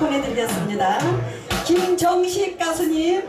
보내드리겠습니다. 김정식 가수님.